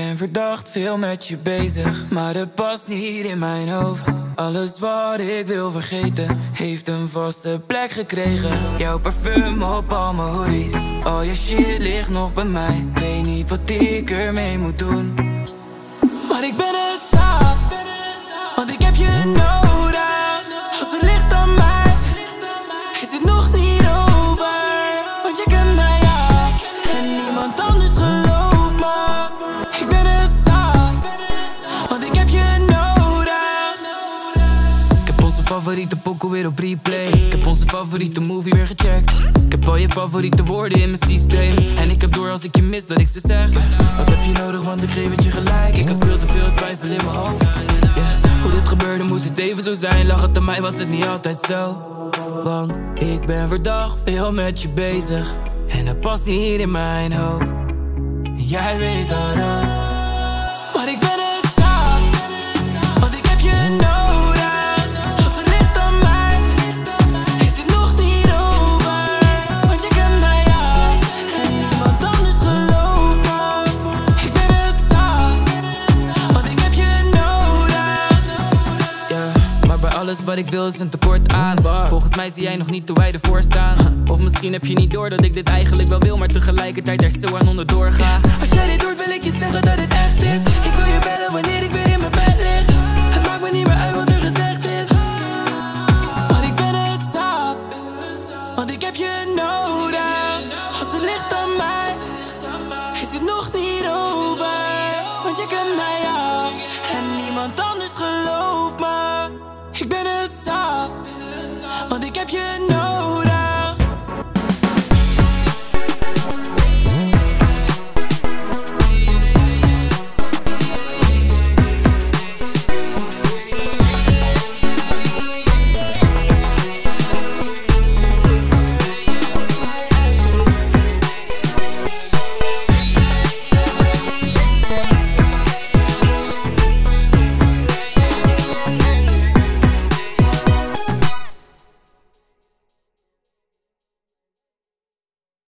verdacht veel met je bezig, maar het past niet in mijn hoofd. Alles wat ik wil vergeten, heeft een vaste plek gekregen. Jouw parfum op al mijn hoodies, al je shit ligt nog bij mij. Ik weet niet wat ik ermee moet doen, maar ik ben het zat, want ik heb je nodig. Favoriete pokoe weer op replay. Ik heb onze favoriete movie weer gecheckt. Ik heb al je favoriete woorden in mijn systeem. En ik heb door als ik je mis dat ik ze zeg. Wat heb je nodig, want ik geef het je gelijk. Ik had veel te veel twijfel in mijn hoofd. Hoe dit gebeurde, moest het even zo zijn. Lag het aan mij, was het niet altijd zo. Want ik ben verdacht veel met je bezig. En dat past niet in mijn hoofd. Jij weet dat ook. Wat ik wil is een tekort aan. Volgens mij zie jij nog niet hoe wij ervoor staan. Of misschien heb je niet door dat ik dit eigenlijk wel wil, maar tegelijkertijd er zo aan onderdoor ga. Als jij dit doet, wil ik je zeggen dat het echt is. Ik wil je bellen wanneer ik weer in mijn bed lig. Het maakt me niet meer uit wat er gezegd is. Maar ik ben het zat, want ik heb je nodig. Als het ligt aan mij, is het nog niet over. Want je kent mij ja, en niemand anders gelooft me. Ik ben het zat, want ik heb je nodig.